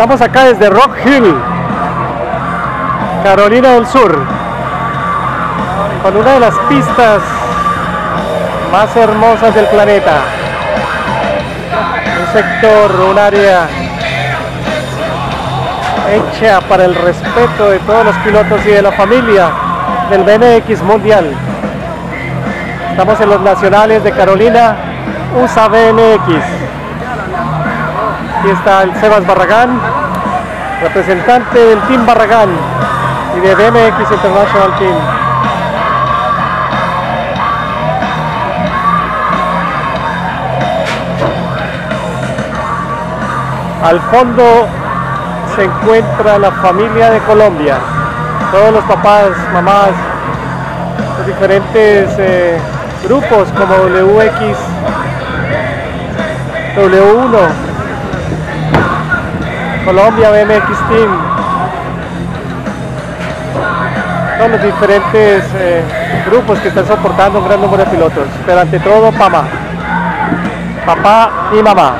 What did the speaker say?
Estamos acá desde Rock Hill, Carolina del Sur, con una de las pistas más hermosas del planeta. Un sector, un área hecha para el respeto de todos los pilotos y de la familia del BMX Mundial. Estamos en los nacionales de Carolina, USA BMX. Aquí está el Sebas Barragán, representante del Team Barragán y de BMX International Team. Al fondo se encuentra la familia de Colombia, todos los papás, mamás, los diferentes eh, grupos como WX, W1, Colombia BMX Team, todos los diferentes eh, grupos que están soportando un gran número de pilotos, pero ante todo mamá, papá y mamá.